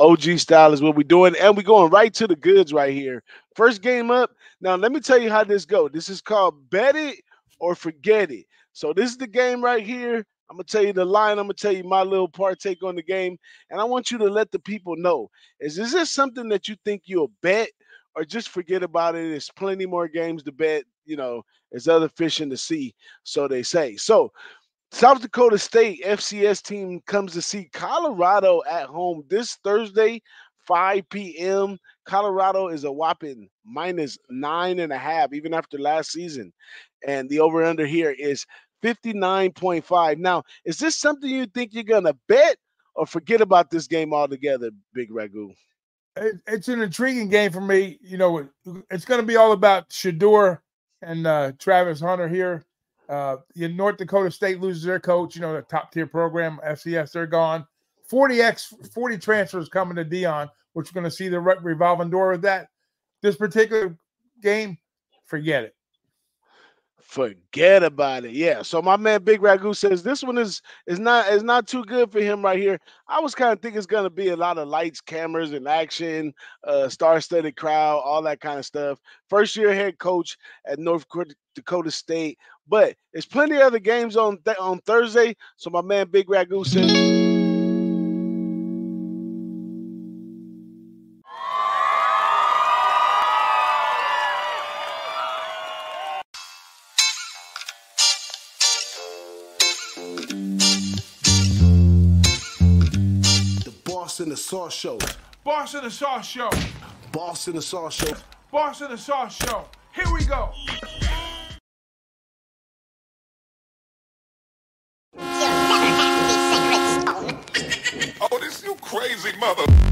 OG style is what we're doing, and we're going right to the goods right here. First game up. Now, let me tell you how this go. This is called bet it or forget it. So this is the game right here. I'm gonna tell you the line. I'm gonna tell you my little partake on the game, and I want you to let the people know: is is this something that you think you'll bet, or just forget about it? There's plenty more games to bet. You know, there's other fish in the sea, so they say. So South Dakota State FCS team comes to see Colorado at home this Thursday, 5 p.m. Colorado is a whopping minus nine and a half, even after last season. And the over under here is 59.5. Now, is this something you think you're going to bet or forget about this game altogether, Big Ragoo? It's an intriguing game for me. You know, it's going to be all about Shedeur and uh, Travis Hunter here. Uh, North Dakota State loses their coach, you know, the top tier program, FCS, they're gone. 40x, 40 transfers coming to Deion, which we're going to see the revolving door of that. This particular game, forget it. Forget about it. Yeah. So my man Big Ragoo says this one is is not is not too good for him right here. I was kind of thinking it's gonna be a lot of lights, cameras, and action, uh, star-studded crowd, all that kind of stuff. First year head coach at North Dakota State, but there's plenty of other games on th- on Thursday. So my man Big Ragoo says. Boss in the Sauce Show. Boss in the Sauce Show. Boss in the Sauce Show. Boss in the Sauce Show. Here we go. Oh, this you crazy mother.